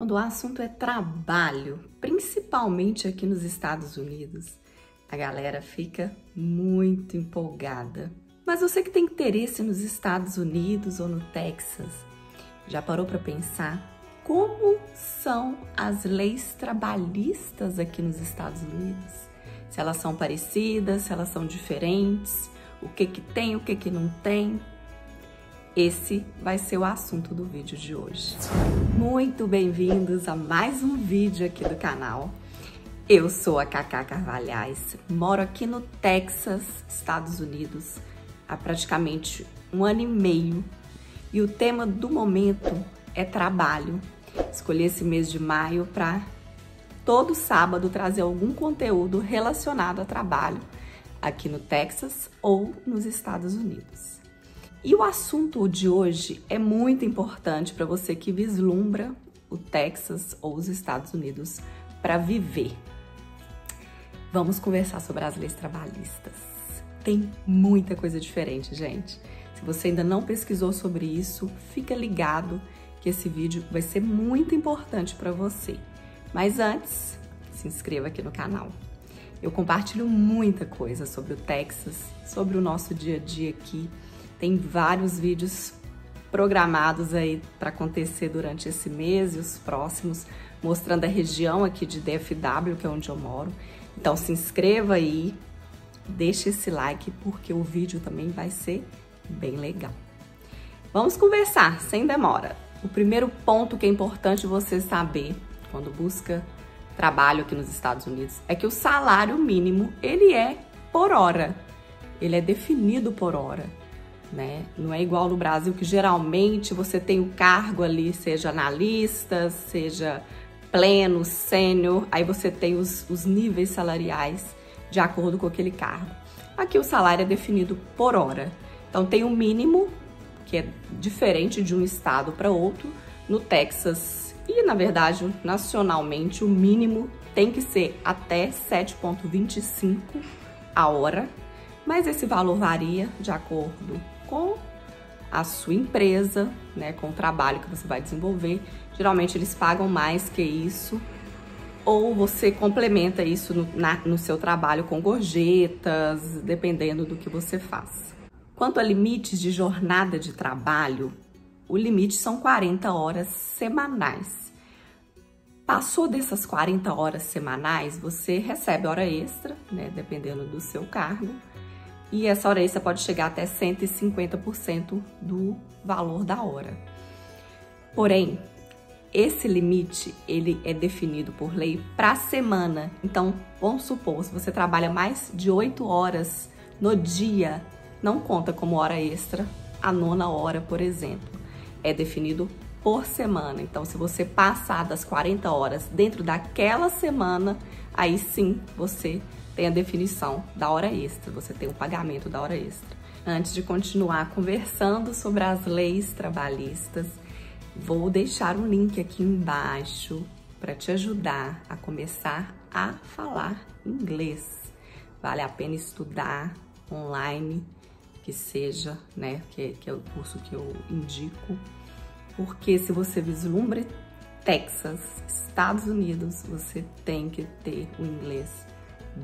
Quando o assunto é trabalho, principalmente aqui nos Estados Unidos, a galera fica muito empolgada. Mas você que tem interesse nos Estados Unidos ou no Texas, já parou para pensar como são as leis trabalhistas aqui nos Estados Unidos? Se elas são parecidas, se elas são diferentes, o que que tem, o que que não tem? Esse vai ser o assunto do vídeo de hoje. Muito bem-vindos a mais um vídeo aqui do canal. Eu sou a Cacá Carvalhais, moro aqui no Texas, Estados Unidos, há praticamente um ano e meio e o tema do momento é trabalho. Escolhi esse mês de maio para todo sábado trazer algum conteúdo relacionado a trabalho aqui no Texas ou nos Estados Unidos. E o assunto de hoje é muito importante para você que vislumbra o Texas ou os Estados Unidos para viver. Vamos conversar sobre as leis trabalhistas. Tem muita coisa diferente, gente. Se você ainda não pesquisou sobre isso, fica ligado que esse vídeo vai ser muito importante para você. Mas antes, se inscreva aqui no canal. Eu compartilho muita coisa sobre o Texas, sobre o nosso dia a dia aqui tem vários vídeos programados aí para acontecer durante esse mês e os próximos, mostrando a região aqui de DFW, que é onde eu moro. Então se inscreva aí, deixe esse like porque o vídeo também vai ser bem legal. Vamos conversar sem demora. O primeiro ponto que é importante você saber quando busca trabalho aqui nos Estados Unidos é que o salário mínimo ele é por hora. Ele é definido por hora né? Não é igual no Brasil que geralmente você tem o um cargo ali, seja analista, seja pleno, sênior, aí você tem os, os níveis salariais de acordo com aquele cargo. Aqui o salário é definido por hora. Então tem o um mínimo, que é diferente de um estado para outro. No Texas e, na verdade, nacionalmente, o mínimo tem que ser até 7,25 a hora, mas esse valor varia de acordo com a sua empresa, né, com o trabalho que você vai desenvolver. Geralmente eles pagam mais que isso, ou você complementa isso no, na, no seu trabalho com gorjetas, dependendo do que você faz. Quanto a limites de jornada de trabalho, o limite são 40 horas semanais. Passou dessas 40 horas semanais, você recebe hora extra, né, dependendo do seu cargo, e essa extra pode chegar até 150% do valor da hora. Porém, esse limite ele é definido por lei para semana. Então, vamos supor, se você trabalha mais de 8 horas no dia, não conta como hora extra a nona hora, por exemplo. É definido por semana. Então, se você passar das 40 horas dentro daquela semana, aí sim você tem a definição da hora extra, você tem o pagamento da hora extra. Antes de continuar conversando sobre as leis trabalhistas, vou deixar um link aqui embaixo para te ajudar a começar a falar inglês. Vale a pena estudar online, que seja, né, que, que é o curso que eu indico, porque se você vislumbra Texas, Estados Unidos, você tem que ter o inglês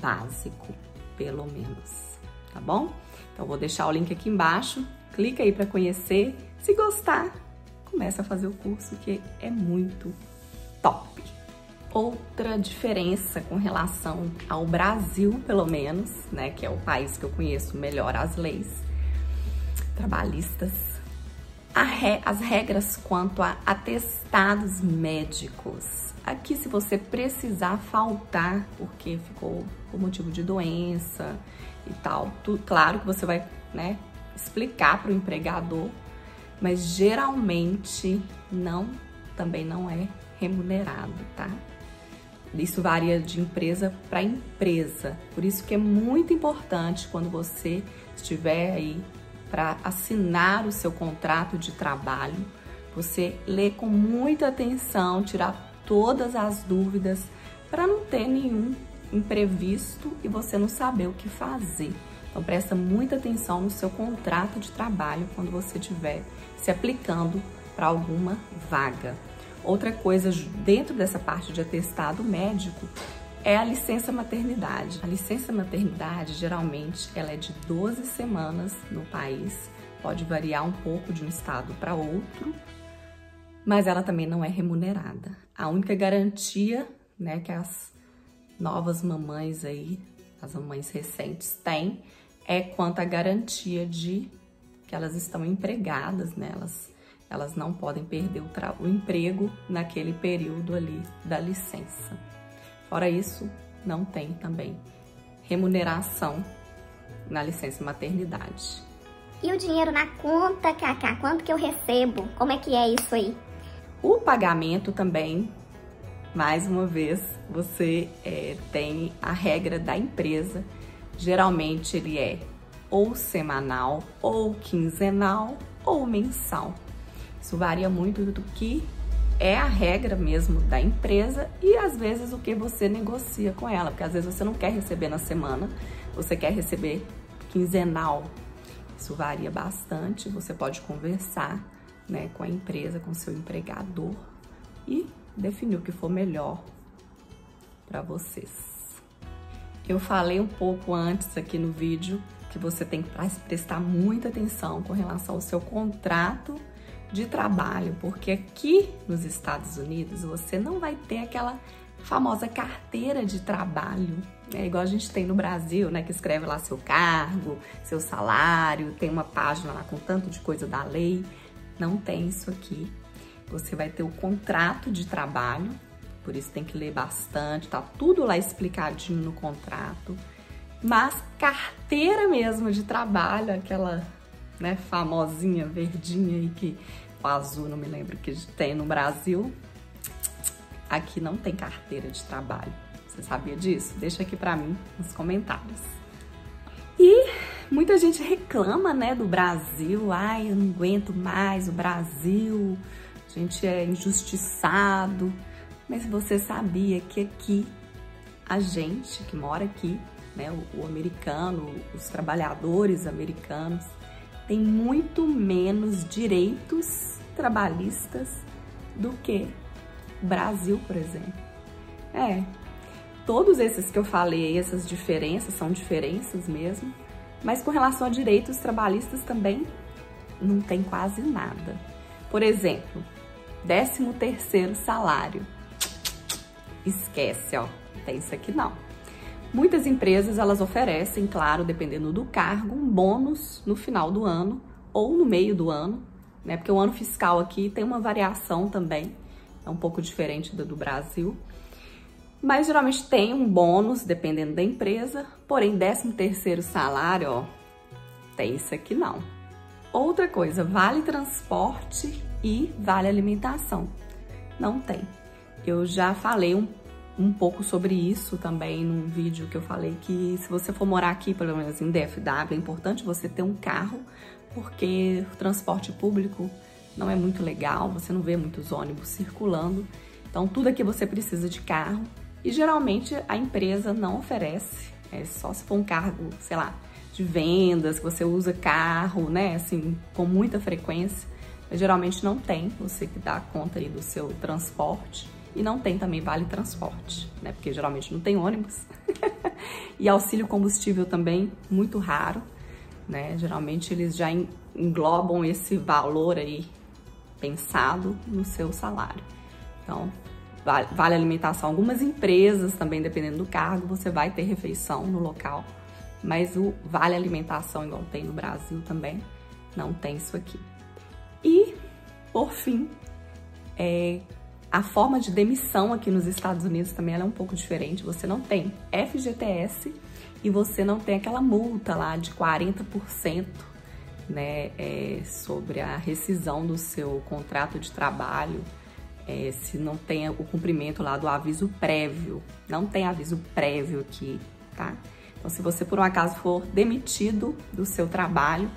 básico, pelo menos, tá bom? Então vou deixar o link aqui embaixo, clica aí para conhecer. Se gostar, começa a fazer o curso que é muito top. Outra diferença com relação ao Brasil, pelo menos, né, que é o país que eu conheço melhor as leis trabalhistas, re, as regras quanto a atestados médicos. Aqui, se você precisar faltar porque ficou por motivo de doença e tal, tu, claro que você vai né, explicar para o empregador, mas geralmente não, também não é remunerado, tá? Isso varia de empresa para empresa. Por isso que é muito importante quando você estiver aí para assinar o seu contrato de trabalho, você ler com muita atenção, tirar todas as dúvidas para não ter nenhum imprevisto e você não saber o que fazer. Então presta muita atenção no seu contrato de trabalho quando você estiver se aplicando para alguma vaga. Outra coisa dentro dessa parte de atestado médico é a licença maternidade. A licença maternidade, geralmente, ela é de 12 semanas no país, pode variar um pouco de um estado para outro, mas ela também não é remunerada. A única garantia, né, que as novas mamães aí, as mamães recentes têm, é quanto à garantia de que elas estão empregadas, né? Elas, não podem perder o, o emprego naquele período ali da licença. Fora isso, não tem também remuneração na licença maternidade. E o dinheiro na conta, Cacá? Quanto que eu recebo? Como é que é isso aí? O pagamento também, mais uma vez, você é, tem a regra da empresa. Geralmente ele é ou semanal, ou quinzenal, ou mensal. Isso varia muito do que é a regra mesmo da empresa e às vezes o que você negocia com ela, porque às vezes você não quer receber na semana, você quer receber quinzenal. Isso varia bastante, você pode conversar né, com a empresa, com seu empregador e definir o que for melhor para vocês. Eu falei um pouco antes aqui no vídeo que você tem que prestar muita atenção com relação ao seu contrato de trabalho, porque aqui nos Estados Unidos você não vai ter aquela famosa carteira de trabalho, é igual a gente tem no Brasil, né, que escreve lá seu cargo, seu salário, tem uma página lá com tanto de coisa da lei. Não tem isso aqui. Você vai ter o contrato de trabalho, por isso tem que ler bastante, tá tudo lá explicadinho no contrato. Mas carteira mesmo de trabalho, aquela né, famosinha verdinha aí que o azul não me lembro que tem no Brasil. Aqui não tem carteira de trabalho. Você sabia disso? Deixa aqui para mim nos comentários. E muita gente reclama, né, do Brasil. Ai, eu não aguento mais o Brasil. A gente é injustiçado. Mas você sabia que aqui a gente que mora aqui, né, o, o americano, os trabalhadores americanos, tem muito menos direitos trabalhistas do que o Brasil, por exemplo. É, todos esses que eu falei, essas diferenças, são diferenças mesmo, mas com relação a direitos trabalhistas também não tem quase nada. Por exemplo, 13 terceiro salário. Esquece, ó, tem isso aqui não. Muitas empresas elas oferecem, claro, dependendo do cargo, um bônus no final do ano ou no meio do ano, né? Porque o ano fiscal aqui tem uma variação também, é um pouco diferente do, do Brasil. Mas geralmente tem um bônus dependendo da empresa, porém 13 terceiro salário, ó, tem isso aqui não. Outra coisa, vale transporte e vale alimentação. Não tem. Eu já falei um um pouco sobre isso também num vídeo que eu falei que se você for morar aqui, pelo menos em DFW, é importante você ter um carro, porque o transporte público não é muito legal, você não vê muitos ônibus circulando. Então tudo aqui você precisa de carro e geralmente a empresa não oferece, é só se for um cargo, sei lá, de vendas, que você usa carro, né, assim, com muita frequência, mas geralmente não tem, você que dá conta aí do seu transporte. E não tem também vale transporte, né? Porque geralmente não tem ônibus. e auxílio combustível também, muito raro, né? Geralmente eles já englobam esse valor aí pensado no seu salário. Então, vale, alimentação. Algumas empresas também, dependendo do cargo, você vai ter refeição no local. Mas o vale alimentação, igual tem no Brasil também, não tem isso aqui. E, por fim, é, a forma de demissão aqui nos Estados Unidos também é um pouco diferente. Você não tem FGTS e você não tem aquela multa lá de 40% né, é, sobre a rescisão do seu contrato de trabalho, é, se não tem o cumprimento lá do aviso prévio. Não tem aviso prévio aqui, tá? Então, se você por um acaso for demitido do seu trabalho,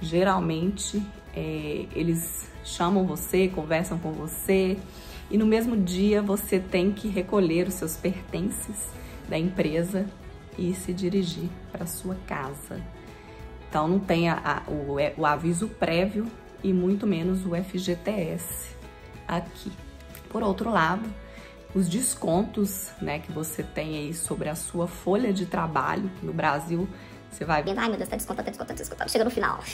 geralmente é, eles chamam você, conversam com você, e no mesmo dia você tem que recolher os seus pertences da empresa e se dirigir para sua casa. Então não tem a, a, o, o aviso prévio e muito menos o FGTS aqui. Por outro lado, os descontos, né, que você tem aí sobre a sua folha de trabalho no Brasil, você vai ver. Ai, meu Deus, tá descontando, tá descontando, tá descontando. Chega no final.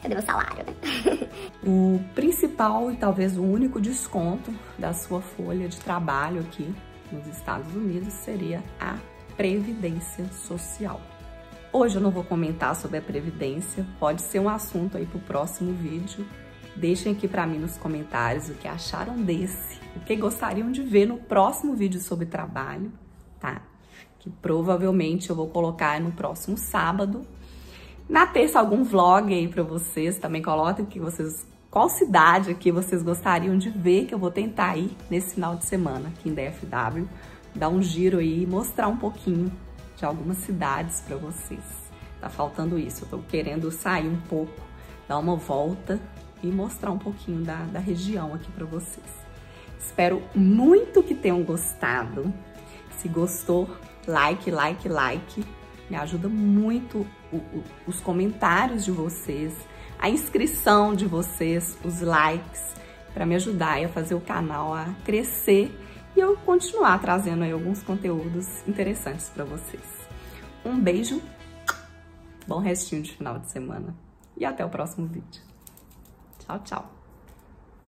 Cadê meu salário, né? o principal e talvez o único desconto da sua folha de trabalho aqui nos Estados Unidos seria a Previdência Social. Hoje eu não vou comentar sobre a Previdência, pode ser um assunto aí para o próximo vídeo. Deixem aqui para mim nos comentários o que acharam desse, o que gostariam de ver no próximo vídeo sobre trabalho, tá? Que provavelmente eu vou colocar no próximo sábado. Na terça algum vlog aí para vocês, também coloquem que vocês qual cidade aqui vocês gostariam de ver que eu vou tentar ir nesse final de semana aqui em DFW, dar um giro aí e mostrar um pouquinho de algumas cidades para vocês. Tá faltando isso, eu tô querendo sair um pouco, dar uma volta e mostrar um pouquinho da, da região aqui para vocês. Espero muito que tenham gostado. Se gostou, like, like, like. Me ajuda muito o, o, os comentários de vocês, a inscrição de vocês, os likes, para me ajudar a fazer o canal a crescer e eu continuar trazendo aí alguns conteúdos interessantes para vocês. Um beijo, bom restinho de final de semana e até o próximo vídeo. Tchau, tchau!